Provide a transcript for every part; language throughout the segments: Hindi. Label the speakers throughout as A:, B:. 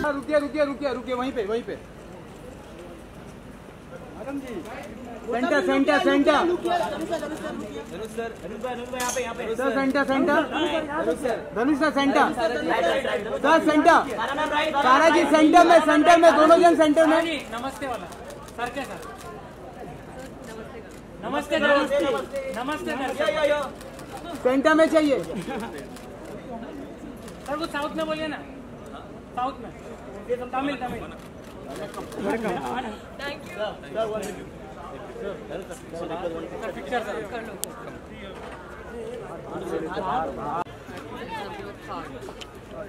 A: हाँ, रुकिए रुकिए रुकिए रुकिए वहीं पे वहीं पे। Madam ji centre centre centre. Dhanush sir Dhanush भाई धनुष भाई यहाँ पे यहाँ पे sir centre. Centre Dhanush sir centre sir centre Sara ji centre में सेंटर में दोनों जन सेंटर में।
B: नमस्ते वाला सर क्या सर नमस्ते नमस्ते नमस्ते। सर
A: सेंटर में चाहिए।
B: सर वो साउथ में बोलिए ना। साउथ में। Tamil Tamil. Sir picture sir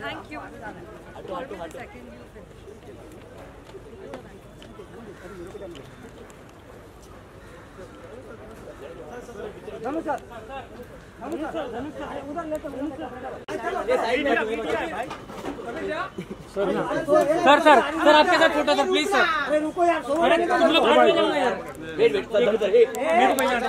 C: Thank you. Hold on
B: sir sir sir आपके साथ फ़ोटो सर प्लीज़ सर अरे रुको यार अरे तुम लोग में जाओ ना यार। वेट वेट सर सर मेरे को पहचान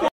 B: दो